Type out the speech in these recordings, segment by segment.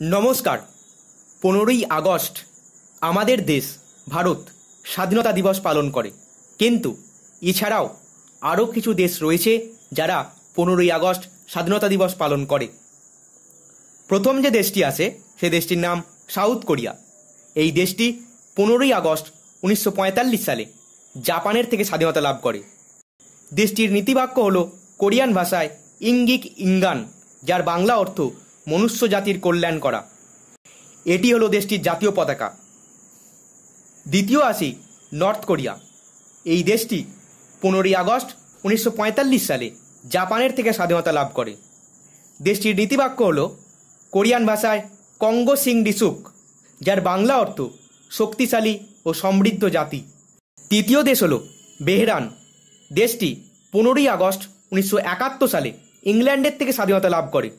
নমস্কার। পনেরোই আগস্ট আমাদের দেশ, ভারত, স্বাধীনতা দিবস পালন করে। কিন্তু এছাড়াও আরও কিছু দেশ রয়েছে যারা পনেরোই আগস্ট স্বাধীনতা দিবস পালন করে। প্রথম যে দেশটি আছে, সে দেশটির নাম সাউথ কোরিয়া। এই দেশটি পনেরোই আগস্ট উনিশশো পঁয়তাল্লিশ সালে জাপানের থেকে স্বাধীনতা লাভ করে। দেশটির নীতিবাক্য হল কোরিয়ান ভাষায় ইঙ্গিক ইঙ্গান, যার বাংলা অর্থ মনুষ্য জাতির কল্যাণ করা। এটি হলো দেশটির জাতীয় পতাকা। দ্বিতীয় আসি নর্থ কোরিয়া। এই দেশটি পনেরোই আগস্ট উনিশশো পঁয়তাল্লিশ সালে জাপানের থেকে স্বাধীনতা লাভ করে। দেশটির নীতিবাক্য হল কোরিয়ান ভাষায় কঙ্গো সিং ডিসুক যার বাংলা অর্থ শক্তিশালী ও সমৃদ্ধ জাতি। তৃতীয় দেশ হল বেহরান। দেশটি পনেরোই আগস্ট উনিশশো একাত্তর সালে ইংল্যান্ডের থেকে স্বাধীনতা লাভ করে।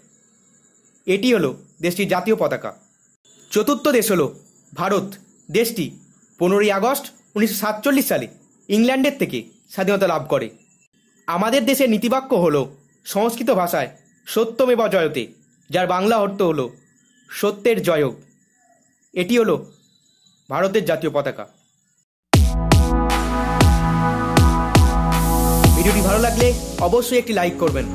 এটি হলো দেশটির জাতীয় পতাকা। চতুর্থ দেশ হলো ভারত। দেশটি পনেরোই আগস্ট উনিশশো সাতচল্লিশ সালে ইংল্যান্ডের থেকে স্বাধীনতা লাভ করে। আমাদের দেশের নীতিবাক্য হল সংস্কৃত ভাষায় সত্যমেব জয়তে, যার বাংলা অর্থ হলো সত্যের জয়ক এটি হলো ভারতের জাতীয় পতাকা। ভিডিওটি ভালো লাগলে অবশ্যই একটি লাইক করবেন।